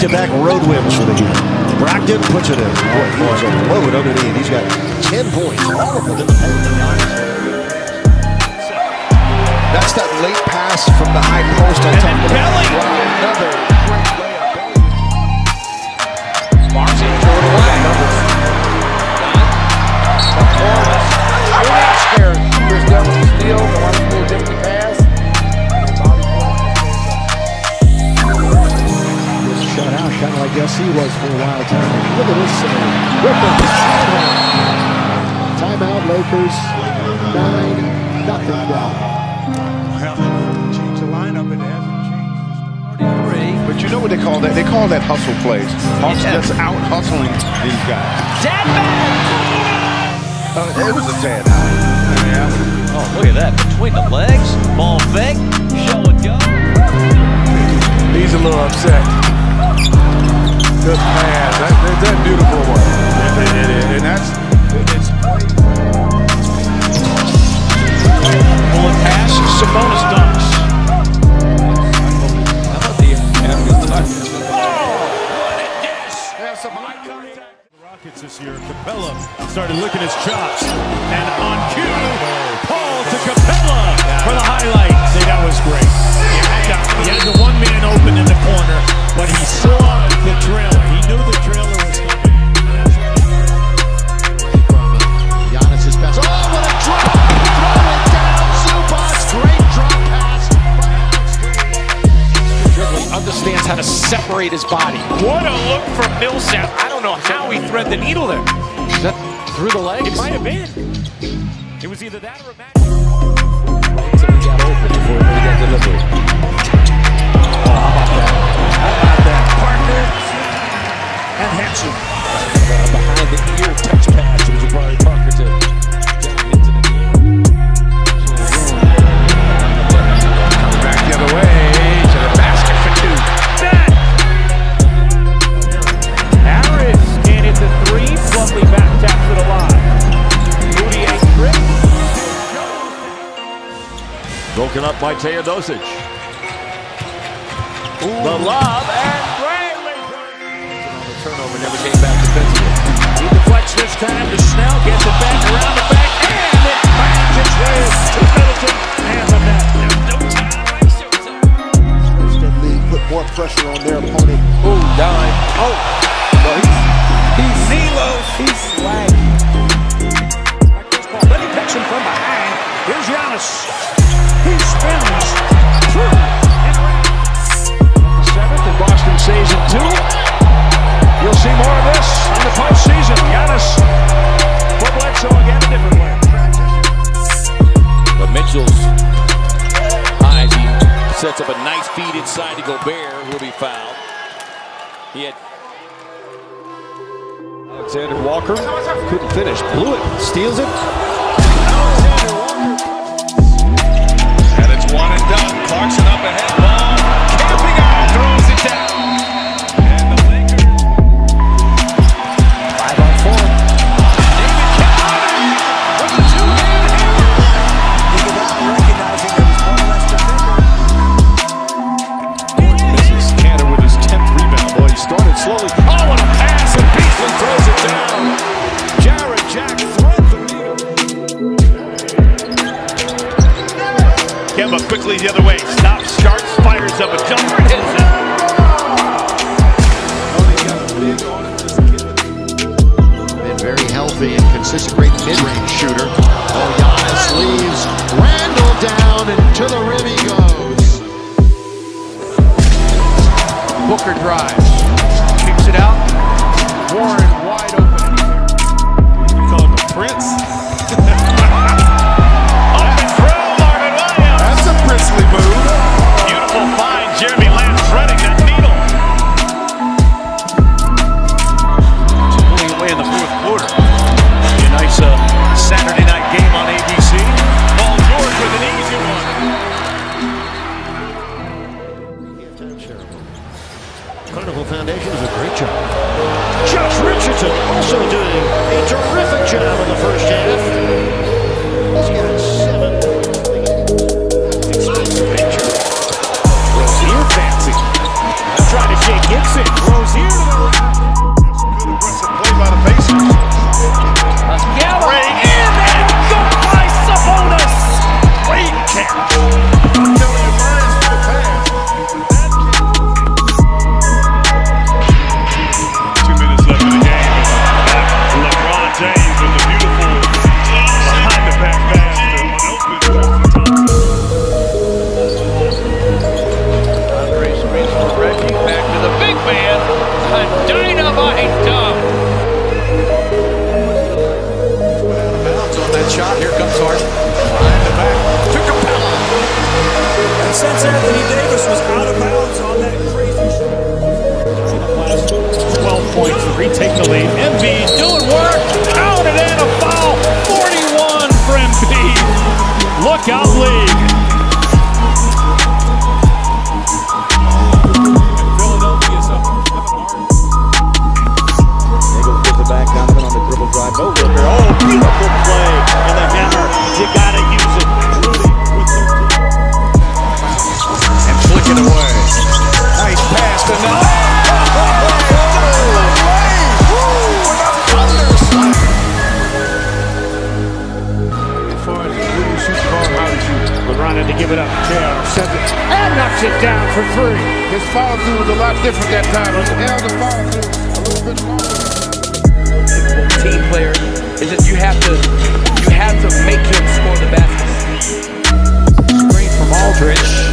Back-to-back road wins for the Heat. Brogdon puts it in. Boy, he was a load underneath. He's got 10 points, all of them in the. That's that late pass from the high post talked about. Belly. Wow, another kind of like SC was for a while time. Look at this save. Griffin. Timeout, Lakers. Nine, nothing down. Change the lineup, it hasn't changed. But you know what they call that? They call that hustle plays. Hustle, Yeah. That's out hustling these guys. Zach back! Uh, it was a tad. Yeah. Oh, look at that. Between the legs, ball fake, show and go. He's a little upset. Good pass. That, that, that beautiful one. And, and, and, and that's it's Bullet pass. Sabonis dunks. How about the There's some high contact. Rockets this year. Capela started licking his chops. And on cue, Paul to Capela for the highlight. See, that was great. He had, the, he had the one man open in the corner, but he saw the trailer. Knew the trailer was coming. Giannis is best. Oh, what a drop! Throw it down. Great drop pass. Dribbling understands how to separate his body. What a look from Millsap. I don't know how he thread the needle there. Is that through the legs? It might have been. It was either that or a match. Got open before he made that and Henson. Behind the ear touch pass. It Jabari Parker to John Henson in the air. Back the other way to the basket for two. Harris can't hit the three. Plumlee back taps it alive. Moody a trick. Broken up by Teodosic. The lob and turnover never came back inside to Gobert, who will be fouled. He had Alexander Walker couldn't finish. Blew it. Steals it. And it's one and done. Clarkson up ahead. Quickly the other way. Stops, starts, fires up a jumper and hits it. Been very healthy and consistent, great mid-range shooter. Oh, Giannis leaves Randall down and to the rim he goes. Booker drives. Anthony Davis was out of bounds on that crazy shot. 12 points to retake the lead. Embiid doing work. Counted and a foul. 41 for Embiid. Look out. knocks it down for three. His follow through was a lot different that time. His the follow through a little bit longer. Team player is that you have to you have to make him score the basket. Screen from Aldridge.